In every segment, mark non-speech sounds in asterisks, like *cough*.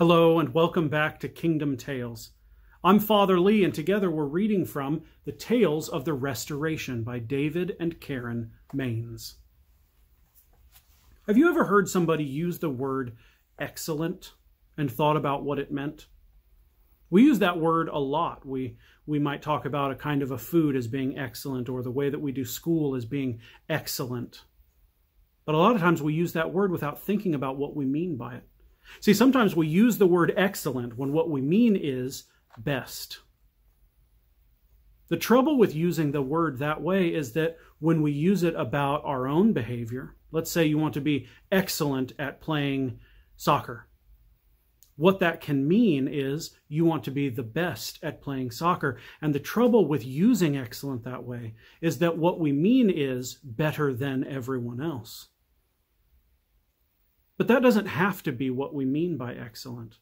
Hello and welcome back to Kingdom Tales. I'm Father Lee, and together we're reading from The Tales of the Restoration by David and Karen Mains. Have you ever heard somebody use the word excellent and thought about what it meant? We use that word a lot. We, we might talk about a kind of a food as being excellent or the way that we do school as being excellent. But a lot of times we use that word without thinking about what we mean by it. See, sometimes we use the word excellent when what we mean is best. The trouble with using the word that way is that when we use it about our own behavior, let's say you want to be excellent at playing soccer. What that can mean is you want to be the best at playing soccer. And the trouble with using excellent that way is that what we mean is better than everyone else. But that doesn't have to be what we mean by excellent.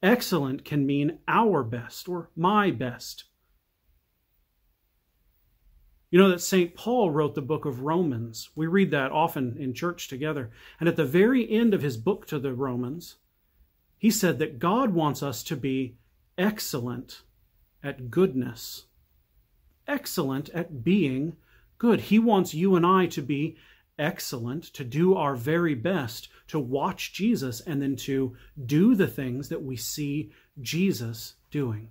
Excellent can mean our best or my best. You know that St. Paul wrote the book of Romans. We read that often in church together. And at the very end of his book to the Romans, he said that God wants us to be excellent at goodness, excellent at being good. He wants you and I to be excellent, to do our very best, to watch Jesus, and then to do the things that we see Jesus doing.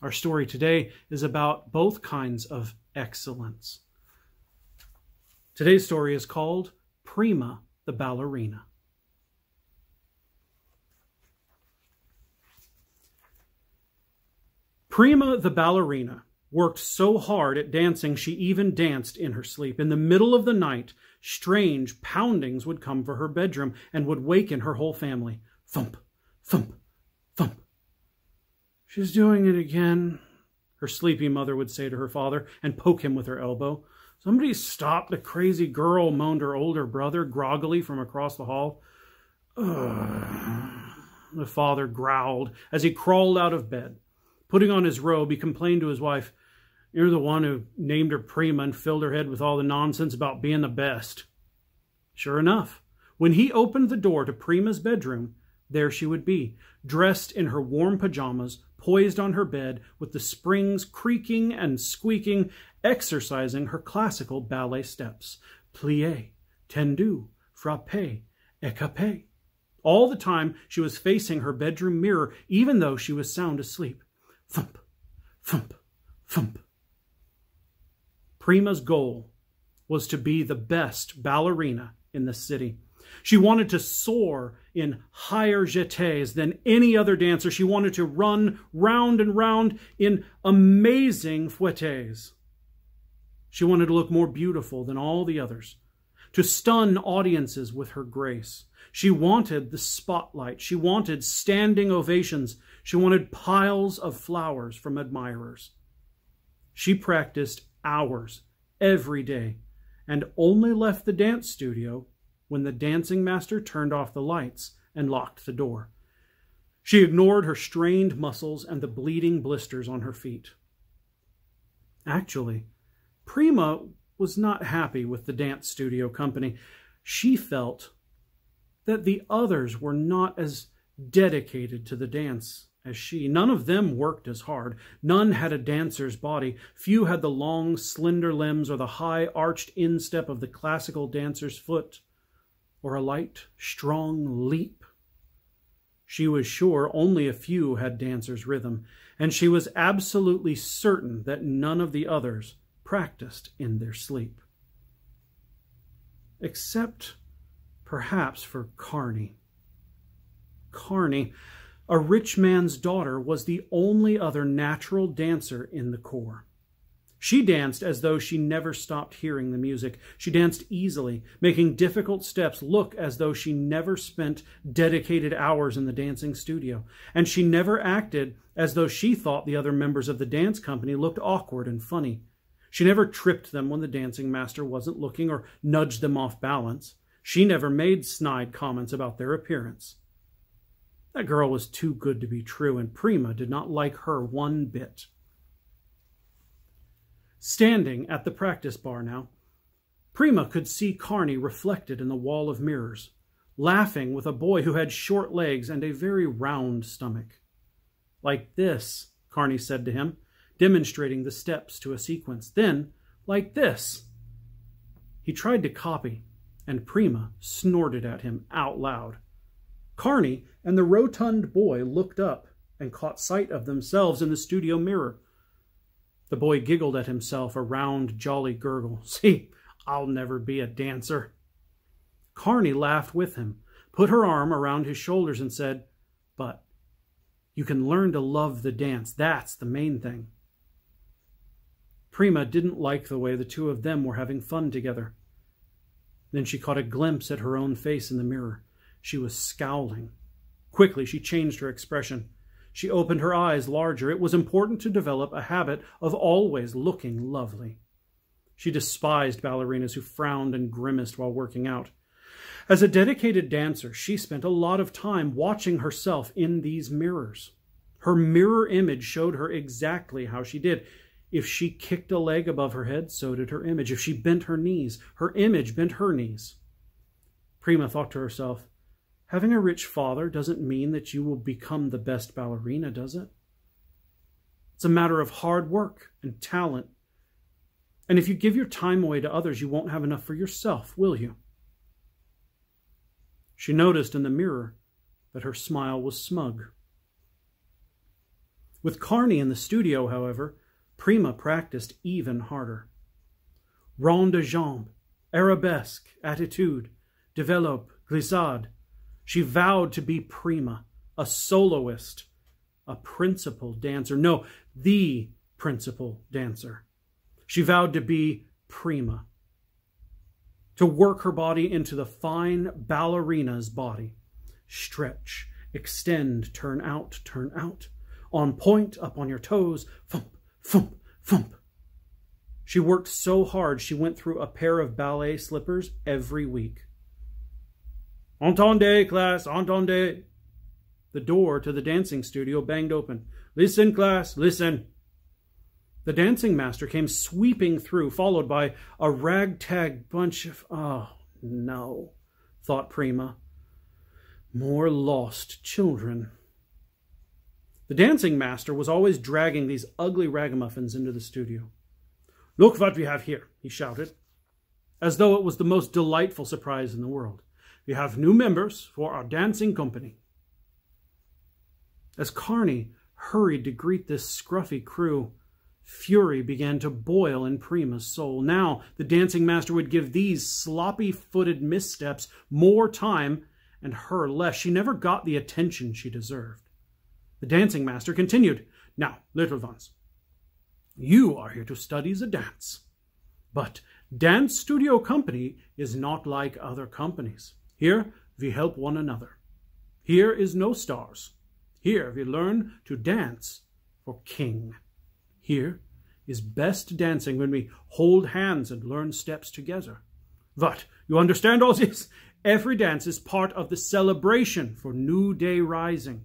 Our story today is about both kinds of excellence. Today's story is called Prima the Ballerina. Prima the Ballerina worked so hard at dancing she even danced in her sleep. In the middle of the night, strange poundings would come for her bedroom and would waken her whole family. Thump, thump, thump. She's doing it again, her sleepy mother would say to her father and poke him with her elbow. Somebody stop the crazy girl, moaned her older brother groggily from across the hall. Ugh. The father growled as he crawled out of bed. Putting on his robe, he complained to his wife, you're the one who named her Prima and filled her head with all the nonsense about being the best. Sure enough, when he opened the door to Prima's bedroom, there she would be, dressed in her warm pajamas, poised on her bed, with the springs creaking and squeaking, exercising her classical ballet steps. Plie, tendu, frappe, échappé. All the time she was facing her bedroom mirror, even though she was sound asleep. Thump, thump, thump. Prima's goal was to be the best ballerina in the city. She wanted to soar in higher jetés than any other dancer. She wanted to run round and round in amazing fouettes. She wanted to look more beautiful than all the others, to stun audiences with her grace. She wanted the spotlight. She wanted standing ovations. She wanted piles of flowers from admirers. She practiced hours every day and only left the dance studio when the dancing master turned off the lights and locked the door. She ignored her strained muscles and the bleeding blisters on her feet. Actually, Prima was not happy with the dance studio company. She felt that the others were not as dedicated to the dance as she. None of them worked as hard. None had a dancer's body. Few had the long, slender limbs or the high, arched instep of the classical dancer's foot, or a light, strong leap. She was sure only a few had dancer's rhythm, and she was absolutely certain that none of the others practiced in their sleep. Except perhaps for Carney. Carney a rich man's daughter was the only other natural dancer in the corps. She danced as though she never stopped hearing the music. She danced easily, making difficult steps look as though she never spent dedicated hours in the dancing studio. And she never acted as though she thought the other members of the dance company looked awkward and funny. She never tripped them when the dancing master wasn't looking or nudged them off balance. She never made snide comments about their appearance. That girl was too good to be true, and Prima did not like her one bit. Standing at the practice bar now, Prima could see Carney reflected in the wall of mirrors, laughing with a boy who had short legs and a very round stomach. Like this, Carney said to him, demonstrating the steps to a sequence. Then, like this. He tried to copy, and Prima snorted at him out loud. Carney and the rotund boy looked up and caught sight of themselves in the studio mirror. The boy giggled at himself, a round, jolly gurgle. *laughs* See, I'll never be a dancer. Carney laughed with him, put her arm around his shoulders, and said, But you can learn to love the dance. That's the main thing. Prima didn't like the way the two of them were having fun together. Then she caught a glimpse at her own face in the mirror. She was scowling. Quickly, she changed her expression. She opened her eyes larger. It was important to develop a habit of always looking lovely. She despised ballerinas who frowned and grimaced while working out. As a dedicated dancer, she spent a lot of time watching herself in these mirrors. Her mirror image showed her exactly how she did. If she kicked a leg above her head, so did her image. If she bent her knees, her image bent her knees. Prima thought to herself, having a rich father doesn't mean that you will become the best ballerina, does it? It's a matter of hard work and talent. And if you give your time away to others, you won't have enough for yourself, will you? She noticed in the mirror that her smile was smug. With Carney in the studio, however, Prima practiced even harder. Rond de jambe, arabesque, attitude, develope, glissade. She vowed to be prima, a soloist, a principal dancer. No, the principal dancer. She vowed to be prima, to work her body into the fine ballerina's body. Stretch, extend, turn out, turn out. On point, up on your toes, thump, thump, thump. She worked so hard she went through a pair of ballet slippers every week. Entendez, class, entendez. The door to the dancing studio banged open. Listen, class, listen. The dancing master came sweeping through, followed by a ragtag bunch of. Oh, no, thought Prima. More lost children. The dancing master was always dragging these ugly ragamuffins into the studio. Look what we have here, he shouted, as though it was the most delightful surprise in the world. We have new members for our dancing company. As Carney hurried to greet this scruffy crew, Fury began to boil in Prima's soul. Now the dancing master would give these sloppy-footed missteps more time and her less. She never got the attention she deserved. The dancing master continued, Now, little ones, you are here to study the dance. But Dance Studio Company is not like other companies. Here we help one another. Here is no stars. Here we learn to dance for king. Here is best dancing when we hold hands and learn steps together. What? You understand all this? Every dance is part of the celebration for New Day Rising.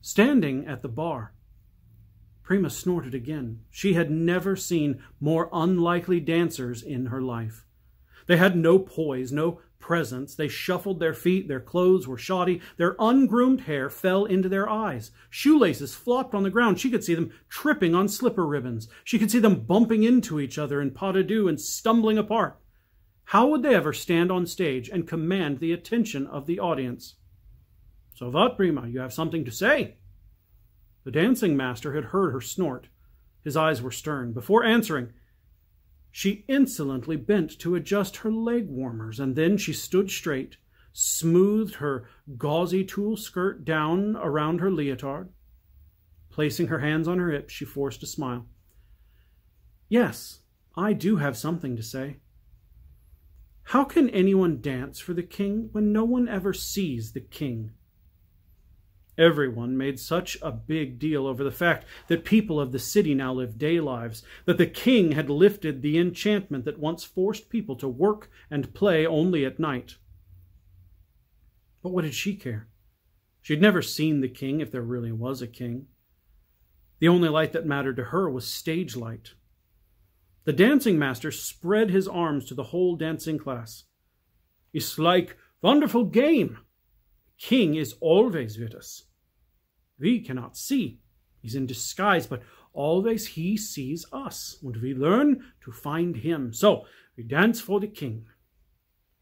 Standing at the bar, Prima snorted again. She had never seen more unlikely dancers in her life. They had no poise, no presence. They shuffled their feet, their clothes were shoddy, their ungroomed hair fell into their eyes. Shoelaces flopped on the ground. She could see them tripping on slipper ribbons. She could see them bumping into each other in pas de deux and stumbling apart. How would they ever stand on stage and command the attention of the audience? So Prima, you have something to say? The dancing master had heard her snort. His eyes were stern. Before answering, she insolently bent to adjust her leg warmers, and then she stood straight, smoothed her gauzy tulle skirt down around her leotard. Placing her hands on her hips, she forced a smile. Yes, I do have something to say. How can anyone dance for the king when no one ever sees the king? Everyone made such a big deal over the fact that people of the city now live day lives, that the king had lifted the enchantment that once forced people to work and play only at night. But what did she care? She had never seen the king, if there really was a king. The only light that mattered to her was stage light. The dancing master spread his arms to the whole dancing class. It's like wonderful game. King is always with us. We cannot see. He's in disguise, but always he sees us, and we learn to find him. So we dance for the king.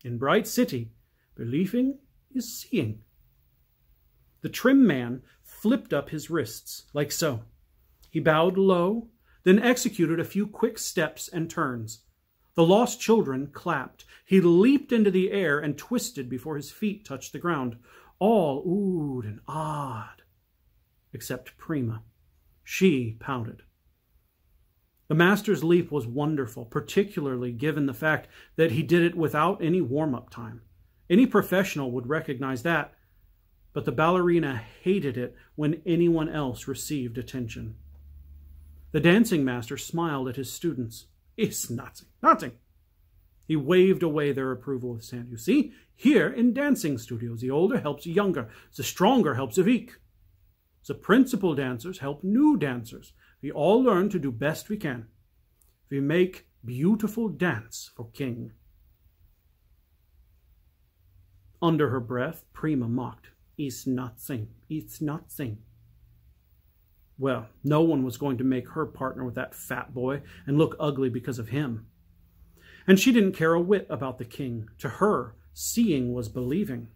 In Bright City, believing is seeing. The trim man flipped up his wrists, like so. He bowed low, then executed a few quick steps and turns. The lost children clapped. He leaped into the air and twisted before his feet touched the ground. All oohed and awed, except Prima. She pouted. The master's leap was wonderful, particularly given the fact that he did it without any warm-up time. Any professional would recognize that, but the ballerina hated it when anyone else received attention. The dancing master smiled at his students. It's nothing, nothing. He waved away their approval with sand. You see, here in dancing studios, the older helps the younger, the stronger helps the weak. The principal dancers help new dancers. We all learn to do best we can. We make beautiful dance for King. Under her breath, Prima mocked. It's nothing. It's nothing. Well, no one was going to make her partner with that fat boy and look ugly because of him. And she didn't care a whit about the king. To her, seeing was believing.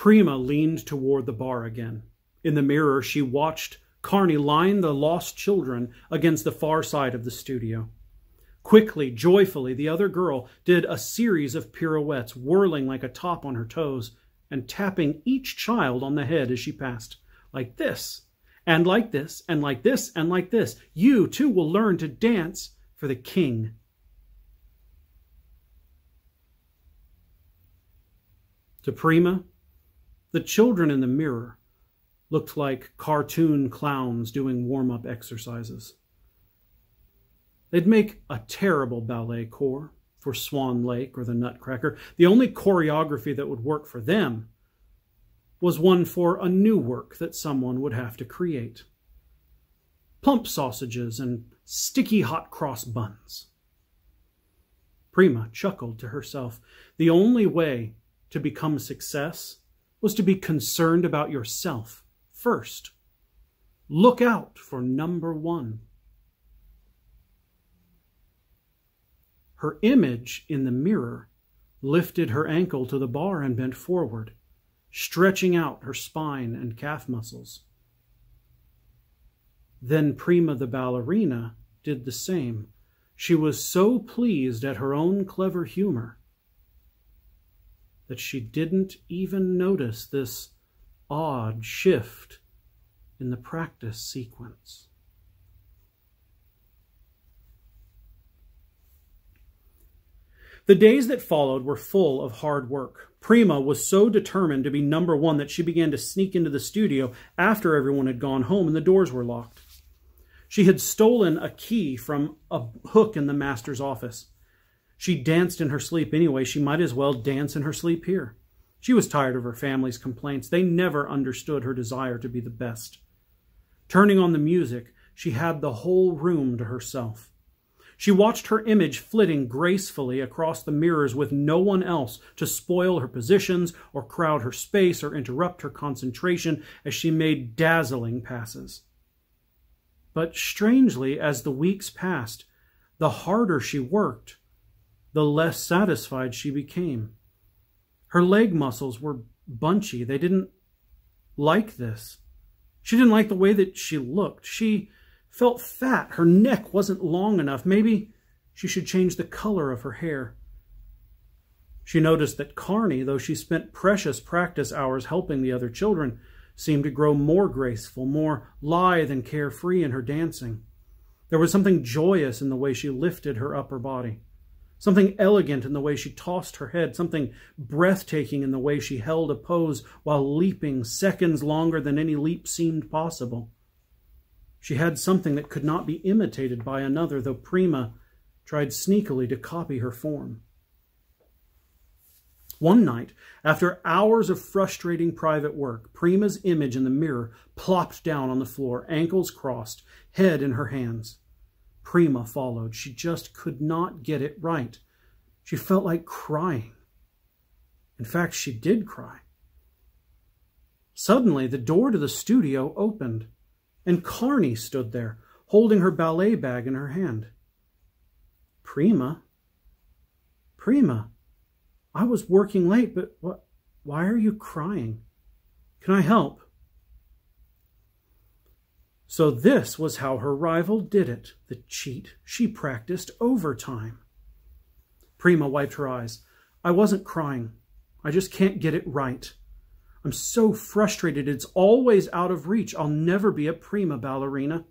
Prima leaned toward the bar again. In the mirror, she watched Carney line the lost children against the far side of the studio. Quickly, joyfully, the other girl did a series of pirouettes, whirling like a top on her toes and tapping each child on the head as she passed. Like this, and like this, and like this, and like this. You, too, will learn to dance for the king. To Prima, the children in the mirror looked like cartoon clowns doing warm-up exercises. They'd make a terrible ballet corps for Swan Lake or the Nutcracker. The only choreography that would work for them was one for a new work that someone would have to create. Plump sausages and sticky hot cross buns. Prima chuckled to herself. The only way to become a success was to be concerned about yourself first. Look out for number one. Her image in the mirror lifted her ankle to the bar and bent forward, stretching out her spine and calf muscles. Then Prima the ballerina did the same. She was so pleased at her own clever humor that she didn't even notice this odd shift in the practice sequence. The days that followed were full of hard work. Prima was so determined to be number one that she began to sneak into the studio after everyone had gone home and the doors were locked. She had stolen a key from a hook in the master's office. She danced in her sleep anyway. She might as well dance in her sleep here. She was tired of her family's complaints. They never understood her desire to be the best. Turning on the music, she had the whole room to herself. She watched her image flitting gracefully across the mirrors with no one else to spoil her positions or crowd her space or interrupt her concentration as she made dazzling passes. But strangely, as the weeks passed, the harder she worked, the less satisfied she became. Her leg muscles were bunchy. They didn't like this. She didn't like the way that she looked. She felt fat. Her neck wasn't long enough. Maybe she should change the color of her hair. She noticed that Carney, though she spent precious practice hours helping the other children, seemed to grow more graceful, more lithe and carefree in her dancing. There was something joyous in the way she lifted her upper body, something elegant in the way she tossed her head, something breathtaking in the way she held a pose while leaping seconds longer than any leap seemed possible. She had something that could not be imitated by another, though Prima tried sneakily to copy her form. One night, after hours of frustrating private work, Prima's image in the mirror plopped down on the floor, ankles crossed, head in her hands. Prima followed. She just could not get it right. She felt like crying. In fact, she did cry. Suddenly, the door to the studio opened, and Carney stood there, holding her ballet bag in her hand. Prima? Prima, I was working late, but what, why are you crying? Can I help? So this was how her rival did it, the cheat. She practiced overtime. Prima wiped her eyes. I wasn't crying. I just can't get it right. I'm so frustrated. It's always out of reach. I'll never be a prima ballerina.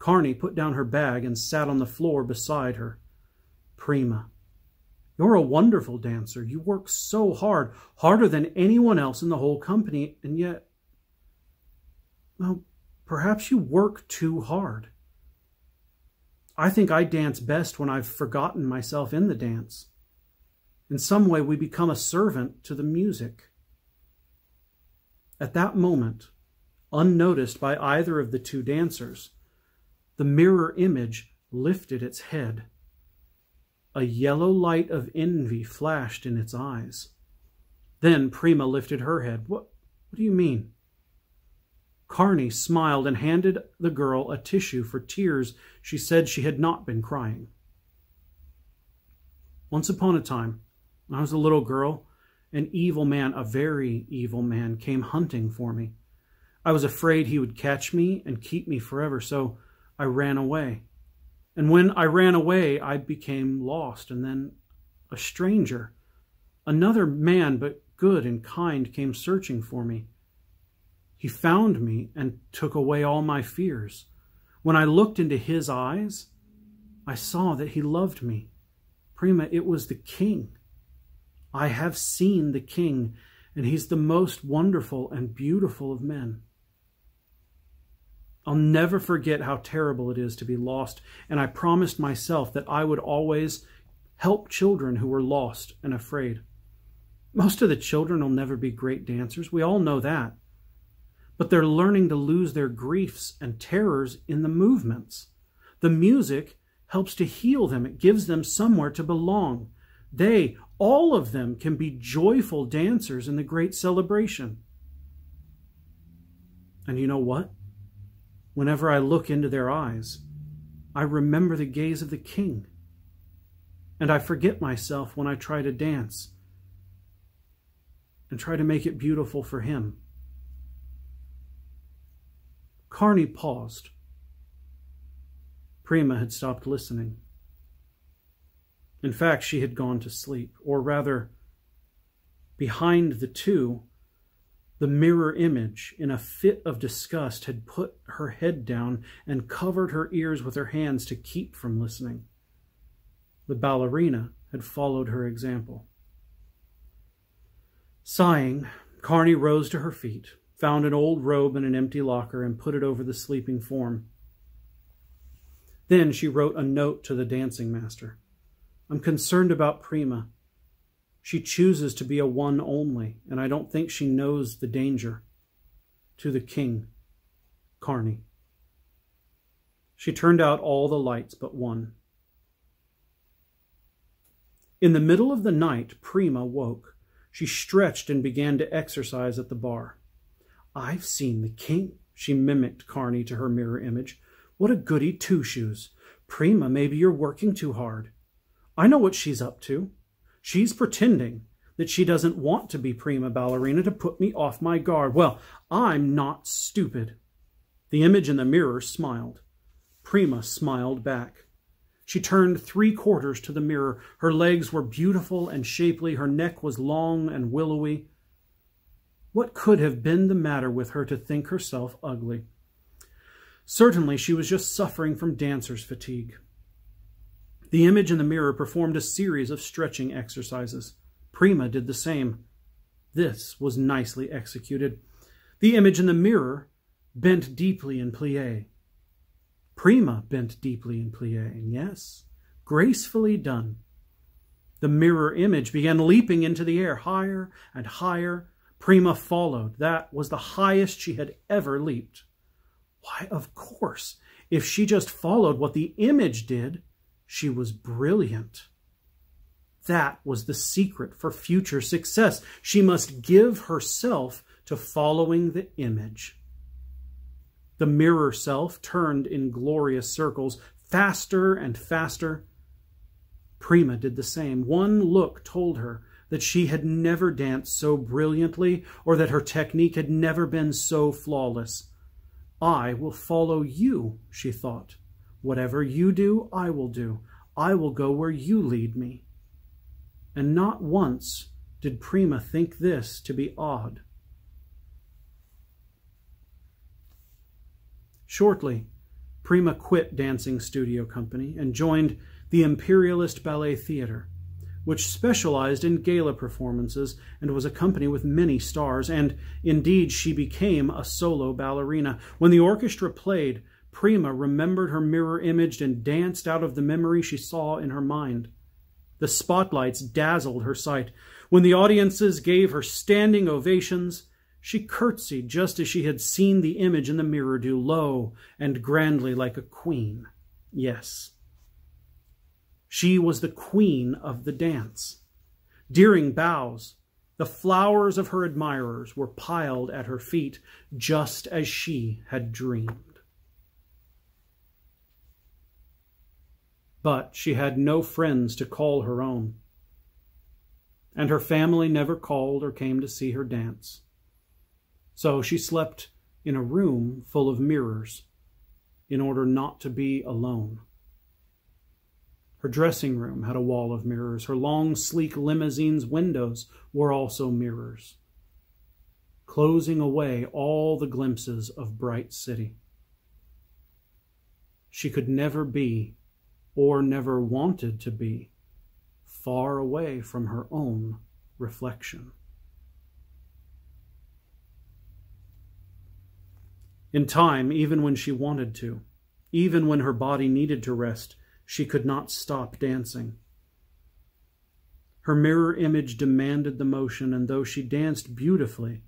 Carney put down her bag and sat on the floor beside her. Prima, you're a wonderful dancer. You work so hard, harder than anyone else in the whole company, and yet, well, perhaps you work too hard. I think I dance best when I've forgotten myself in the dance. In some way, we become a servant to the music. At that moment, unnoticed by either of the two dancers, the mirror image lifted its head. A yellow light of envy flashed in its eyes. Then Prima lifted her head. What, what do you mean? Carney smiled and handed the girl a tissue for tears she said she had not been crying. Once upon a time, I was a little girl, an evil man, a very evil man, came hunting for me. I was afraid he would catch me and keep me forever, so I ran away. And when I ran away, I became lost, and then a stranger, another man, but good and kind, came searching for me. He found me and took away all my fears. When I looked into his eyes, I saw that he loved me. Prima, it was the king. I have seen the king, and he's the most wonderful and beautiful of men. I'll never forget how terrible it is to be lost, and I promised myself that I would always help children who were lost and afraid. Most of the children will never be great dancers. We all know that but they're learning to lose their griefs and terrors in the movements. The music helps to heal them, it gives them somewhere to belong. They, all of them, can be joyful dancers in the great celebration. And you know what? Whenever I look into their eyes, I remember the gaze of the king. And I forget myself when I try to dance and try to make it beautiful for him. Carney paused. Prima had stopped listening. In fact, she had gone to sleep, or rather, behind the two, the mirror image, in a fit of disgust, had put her head down and covered her ears with her hands to keep from listening. The ballerina had followed her example. Sighing, Carney rose to her feet found an old robe in an empty locker, and put it over the sleeping form. Then she wrote a note to the dancing master. I'm concerned about Prima. She chooses to be a one only, and I don't think she knows the danger. To the king, Carney. She turned out all the lights but one. In the middle of the night, Prima woke. She stretched and began to exercise at the bar. I've seen the king, she mimicked Carney to her mirror image. What a goody two-shoes. Prima, maybe you're working too hard. I know what she's up to. She's pretending that she doesn't want to be prima ballerina to put me off my guard. Well, I'm not stupid. The image in the mirror smiled. Prima smiled back. She turned three quarters to the mirror. Her legs were beautiful and shapely. Her neck was long and willowy. What could have been the matter with her to think herself ugly? Certainly she was just suffering from dancer's fatigue. The image in the mirror performed a series of stretching exercises. Prima did the same. This was nicely executed. The image in the mirror bent deeply in plie. Prima bent deeply in plie, and yes, gracefully done. The mirror image began leaping into the air, higher and higher Prima followed. That was the highest she had ever leaped. Why, of course, if she just followed what the image did, she was brilliant. That was the secret for future success. She must give herself to following the image. The mirror self turned in glorious circles, faster and faster. Prima did the same. One look told her that she had never danced so brilliantly or that her technique had never been so flawless. I will follow you, she thought. Whatever you do, I will do. I will go where you lead me. And not once did Prima think this to be odd. Shortly, Prima quit Dancing Studio Company and joined the Imperialist Ballet Theater, which specialized in gala performances and was a company with many stars, and indeed she became a solo ballerina. When the orchestra played, Prima remembered her mirror image and danced out of the memory she saw in her mind. The spotlights dazzled her sight. When the audiences gave her standing ovations, she curtsied just as she had seen the image in the mirror do, low and grandly like a queen. Yes, she was the queen of the dance. During bows, the flowers of her admirers were piled at her feet, just as she had dreamed. but she had no friends to call her own. And her family never called or came to see her dance. So she slept in a room full of mirrors in order not to be alone. Her dressing room had a wall of mirrors. Her long, sleek limousine's windows were also mirrors, closing away all the glimpses of bright city. She could never be or never wanted to be, far away from her own reflection. In time, even when she wanted to, even when her body needed to rest, she could not stop dancing. Her mirror image demanded the motion, and though she danced beautifully,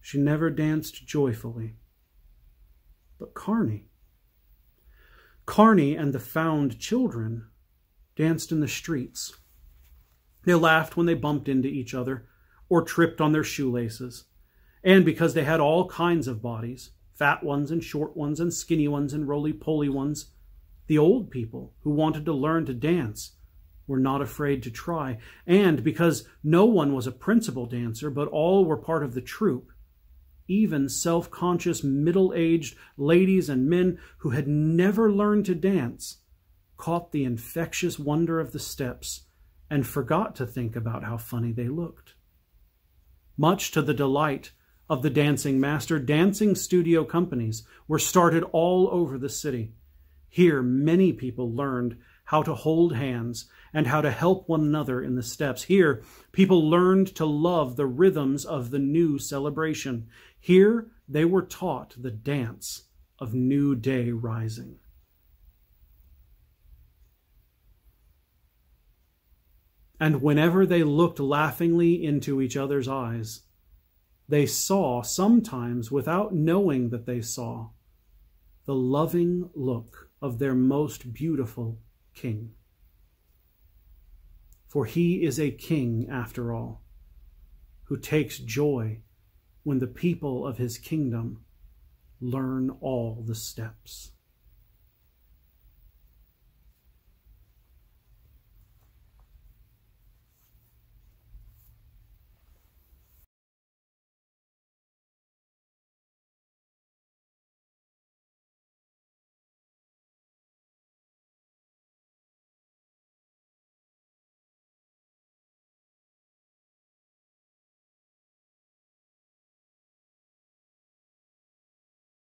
she never danced joyfully. But Carney, Carney and the found children danced in the streets. They laughed when they bumped into each other or tripped on their shoelaces. And because they had all kinds of bodies fat ones and short ones and skinny ones and roly poly ones the old people who wanted to learn to dance were not afraid to try. And because no one was a principal dancer, but all were part of the troupe, even self conscious middle aged ladies and men who had never learned to dance caught the infectious wonder of the steps and forgot to think about how funny they looked. Much to the delight of the dancing master, dancing studio companies were started all over the city. Here, many people learned how to hold hands and how to help one another in the steps. Here, people learned to love the rhythms of the new celebration. Here, they were taught the dance of new day rising. And whenever they looked laughingly into each other's eyes, they saw, sometimes without knowing that they saw, the loving look of their most beautiful king. For he is a king, after all, who takes joy when the people of his kingdom learn all the steps.